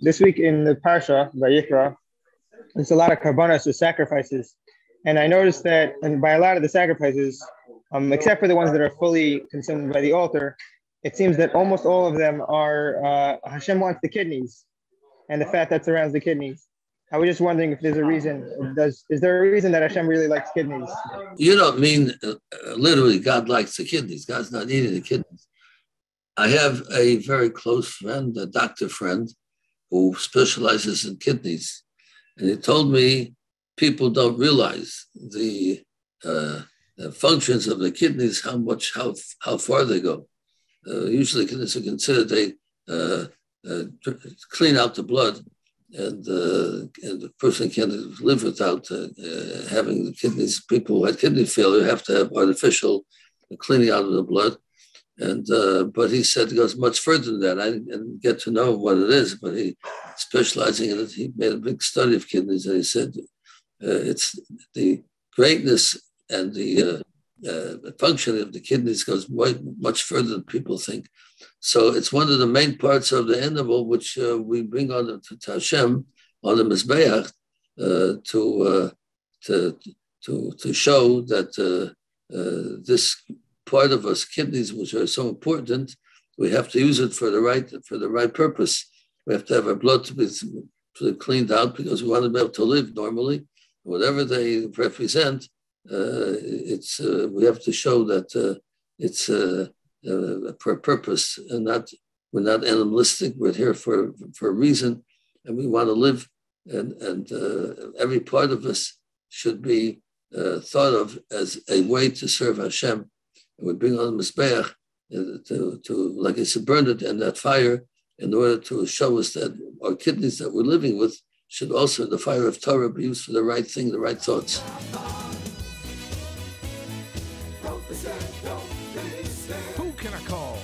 This week in the Parsha, Vayikra, there's a lot of karbanos or sacrifices. And I noticed that and by a lot of the sacrifices, um, except for the ones that are fully consumed by the altar, it seems that almost all of them are uh, Hashem wants the kidneys and the fat that surrounds the kidneys. I was just wondering if there's a reason. Does is there a reason that Hashem really likes kidneys? You don't mean uh, literally God likes the kidneys. God's not eating the kidneys. I have a very close friend, a doctor friend, who specializes in kidneys, and he told me people don't realize the, uh, the functions of the kidneys, how much, how how far they go. Uh, usually, kidneys are considered they uh, uh clean out the blood and, uh, and the person can't live without uh, having the kidneys. People who had kidney failure have to have artificial cleaning out of the blood. And uh, but he said it goes much further than that. I didn't get to know what it is, but he specializing in it. He made a big study of kidneys, and he said uh, it's the greatness and the uh, functioning of the kidneys goes much further than people think. So it's one of the main parts of the animal which uh, we bring on to Hashem on the Mizbeach uh, to, uh, to, to, to show that uh, uh, this part of us, kidneys, which are so important, we have to use it for the right for the right purpose. We have to have our blood to be cleaned out because we want to be able to live normally. Whatever they represent, uh, it's we have to show that it's uh, for a purpose and not we're not animalistic. We're here for for a reason, and we want to live. And and uh, every part of us should be uh, thought of as a way to serve Hashem. And we bring on the mizbeach uh, to to like I said, burn it in that fire in order to show us that our kidneys that we're living with should also, the fire of Torah, be used for the right thing, the right thoughts. Who can I call?